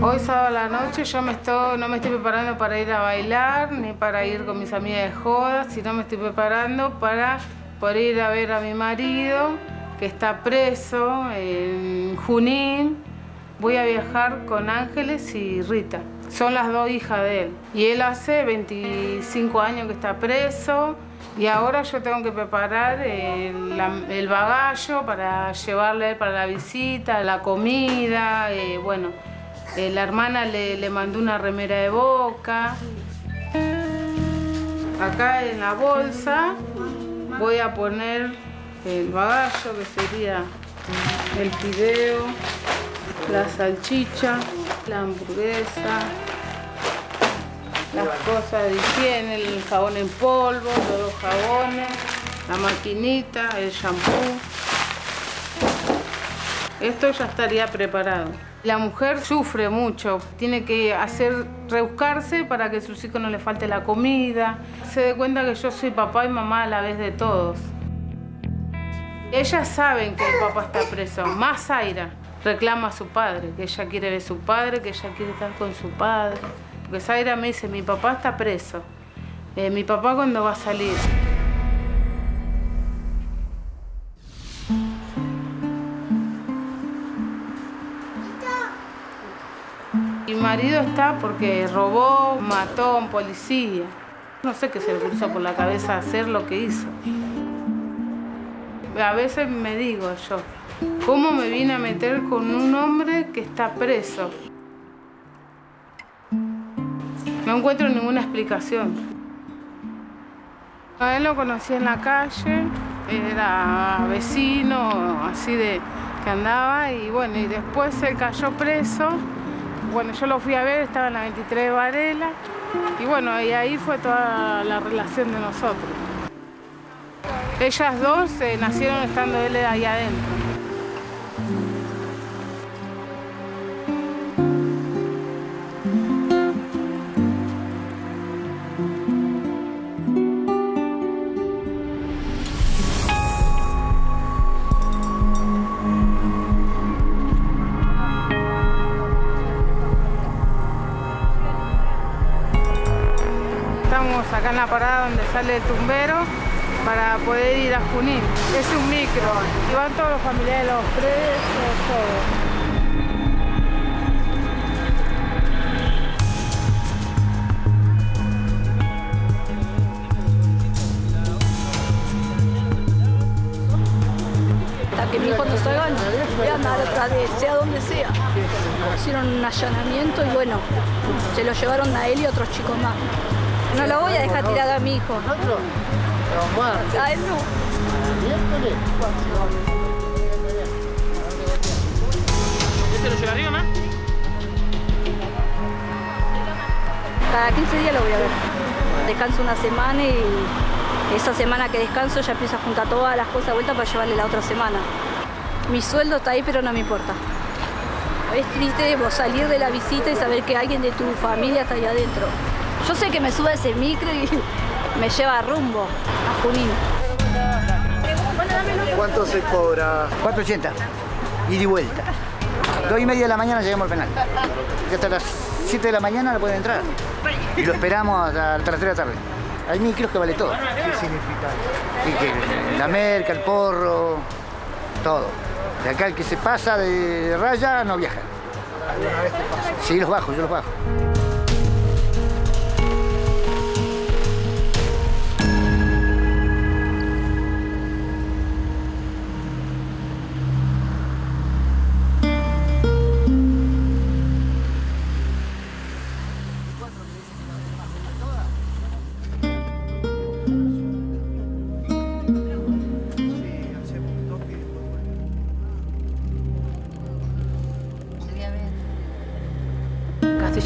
Hoy sábado la noche yo me estoy, no me estoy preparando para ir a bailar ni para ir con mis amigas de joda, sino me estoy preparando para ir a ver a mi marido que está preso en Junín. Voy a viajar con Ángeles y Rita. Son las dos hijas de él. Y él hace 25 años que está preso. Y ahora yo tengo que preparar el, el bagallo para llevarle para la visita, la comida, eh, bueno, eh, la hermana le, le mandó una remera de boca. Acá en la bolsa voy a poner el bagallo, que sería el fideo, la salchicha, la hamburguesa, las cosas de higiene, el jabón en polvo, los dos jabones, la maquinita, el shampoo. Esto ya estaría preparado. La mujer sufre mucho, tiene que hacer rebuscarse para que a sus hijos no le falte la comida. Se dé cuenta que yo soy papá y mamá a la vez de todos. Ellas saben que el papá está preso, más Zaira reclama a su padre, que ella quiere ver a su padre, que ella quiere estar con su padre. Porque Zaira me dice, mi papá está preso, eh, mi papá cuándo va a salir. Marido está porque robó, mató a un policía. No sé qué se le cruzó por la cabeza hacer lo que hizo. A veces me digo yo, ¿cómo me vine a meter con un hombre que está preso? No encuentro ninguna explicación. A él lo conocí en la calle, era vecino, así de que andaba, y bueno, y después se cayó preso. Bueno, yo lo fui a ver, estaba en la 23 de Varela, y bueno, y ahí fue toda la relación de nosotros. Ellas dos eh, nacieron estando él ahí adentro. En la parada donde sale el tumbero para poder ir a Junín. Es un micro y van todos los familiares los presos, todo. Hasta que mi hijo no salga, voy a andar sea donde sea. Hicieron un allanamiento y bueno, se lo llevaron a él y a otros chicos más. No lo voy a dejar tirado a mi hijo. A él no. ¿Se lo? Cada 15 días lo voy a ver. Descanso una semana y esa semana que descanso ya empiezo a juntar todas las cosas de vuelta para llevarle la otra semana. Mi sueldo está ahí, pero no me importa. Es triste vos salir de la visita y saber que alguien de tu familia está ahí adentro. Yo sé que me sube ese micro y me lleva rumbo a Junín. ¿Cuánto se cobra? 480. Ida y vuelta. Dos y media de la mañana llegamos al penal. Y hasta las 7 de la mañana no pueden entrar. Y lo esperamos hasta, hasta las 3 de la tarde. Hay micros que vale todo. ¿Qué significa? Y que la merca, el porro, todo. De acá el que se pasa de raya no viaja. ¿Alguna vez te pasó? Sí, los bajo, yo los bajo.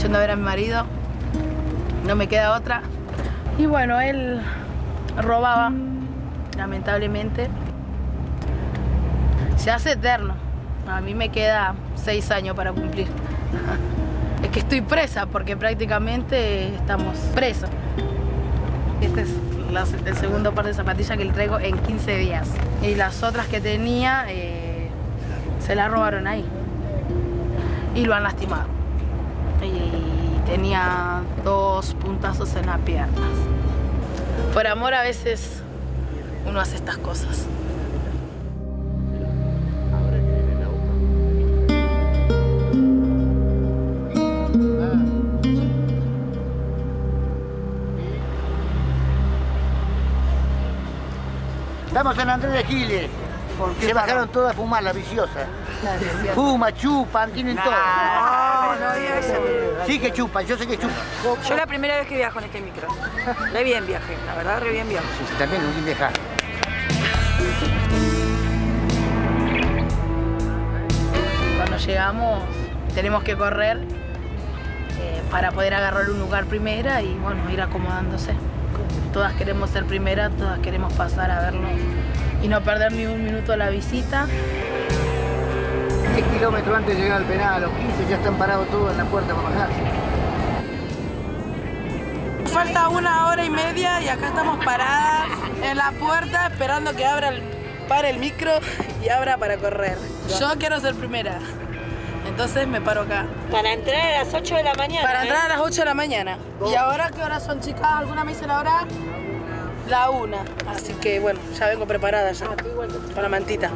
Yendo a ver a mi marido, no me queda otra. Y bueno, él robaba, lamentablemente. Se hace eterno. A mí me queda seis años para cumplir. Es que estoy presa porque prácticamente estamos presos. Este es el segundo par de zapatillas que le traigo en 15 días. Y las otras que tenía eh, se las robaron ahí. Y lo han lastimado. Y tenía dos puntazos en las piernas. Por amor a veces uno hace estas cosas. Estamos en Andrés de Giles. Se bajaron todas a fumar, la viciosa. Fuma, chupan, tienen todo. No, no diga eso. Sí que chupan, yo sé que chupan. Yo la primera vez que viajo en este micro. Re bien viaje, la verdad, re bien viaje. Sí, sí, también un dejar. Cuando llegamos tenemos que correr eh, para poder agarrar un lugar primera y bueno, ir acomodándose. Todas queremos ser primera, todas queremos pasar a verlo y no perder ni un minuto la visita. 10 kilómetros antes de llegar al penal, a los 15 ya están parados todos en la puerta para bajarse. Falta una hora y media y acá estamos paradas en la puerta esperando que abra el, pare el micro y abra para correr. Yo quiero ser primera, entonces me paro acá. Para entrar a las 8 de la mañana. Para ¿eh? entrar a las 8 de la mañana. ¿Y ahora qué horas son, chicas? ¿Alguna me dice la hora? La una. Así que bueno, ya vengo preparada ya. Con la mantita.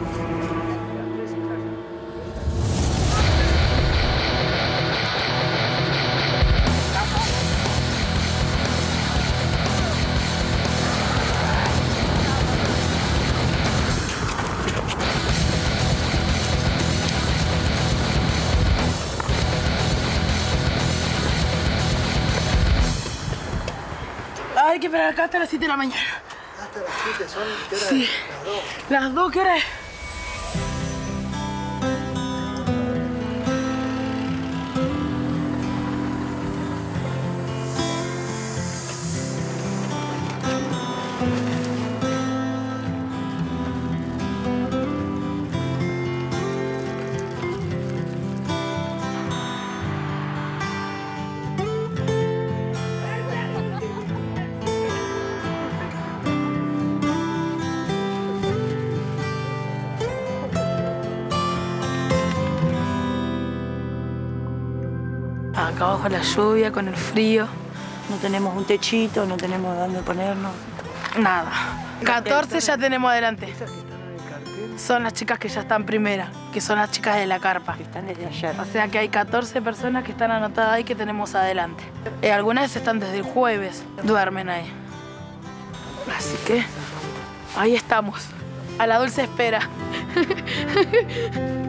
Que esperar acá hasta las 7 de la mañana. Hasta las 7 son. ¿qué hora Sí. es? Las dos. Las dos, ¿qué hora es? Acá abajo la lluvia, con el frío. No tenemos un techito, no tenemos dónde ponernos. Nada. 14 ya tenemos adelante. Son las chicas que ya están primera, que son las chicas de la carpa. Están desde ayer. O sea que hay 14 personas que están anotadas ahí que tenemos adelante. Eh, algunas están desde el jueves, duermen ahí. Así que ahí estamos, a la dulce espera.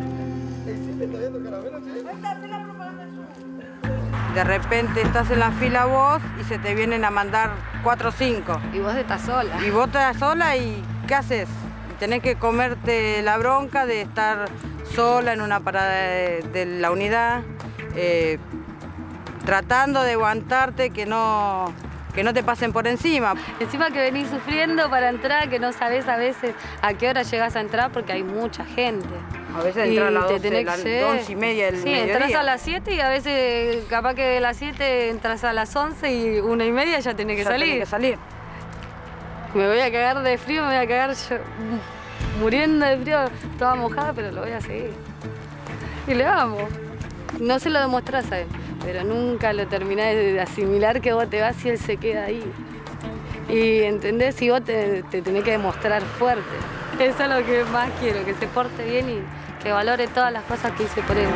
De repente estás en la fila vos y se te vienen a mandar cuatro o cinco. Y vos estás sola. Y vos estás sola y ¿qué haces? Tenés que comerte la bronca de estar sola en una parada de, de la unidad, eh, tratando de aguantarte que no, que no te pasen por encima. Encima que venís sufriendo para entrar, que no sabés a veces a qué hora llegás a entrar porque hay mucha gente. A veces Y entrar a las te 12, tenés que las ser- 11 y media del Sí, entras a las 7 y a veces capaz que de las 7 entras a las 11 y una y media ya tenés que Ya tenés salir. que salir. Me voy a cagar de frío, me voy a cagar yo, muriendo de frío, toda mojada, pero lo voy a seguir. Y le vamos. No se lo demostrás a él, pero nunca lo terminás de asimilar que vos te vas y él se queda ahí. Y entendés, y vos te, te tenés que demostrar fuerte. Eso es lo que más quiero, que se porte bien y que valore todas las cosas que hice por él. un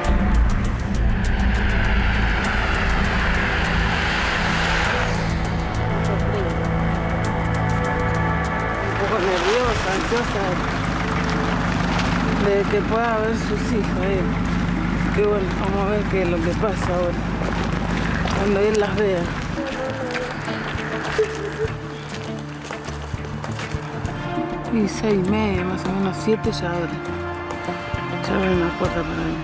poco nerviosa, ansiosa de que pueda ver sus hijos. eh. Que bueno, vamos a ver qué es lo que pasa ahora, cuando él las vea. Y seis y media, más o menos siete ya ahora. Ya abren la puerta para mí.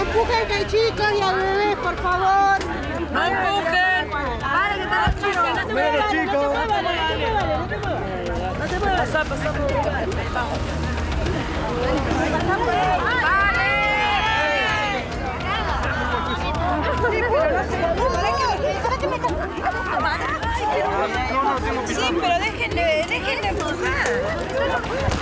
Empujen que hay chicos y al bebé, por favor. ¡No empujen! ¡Mira los chicos! can do it. They can do it.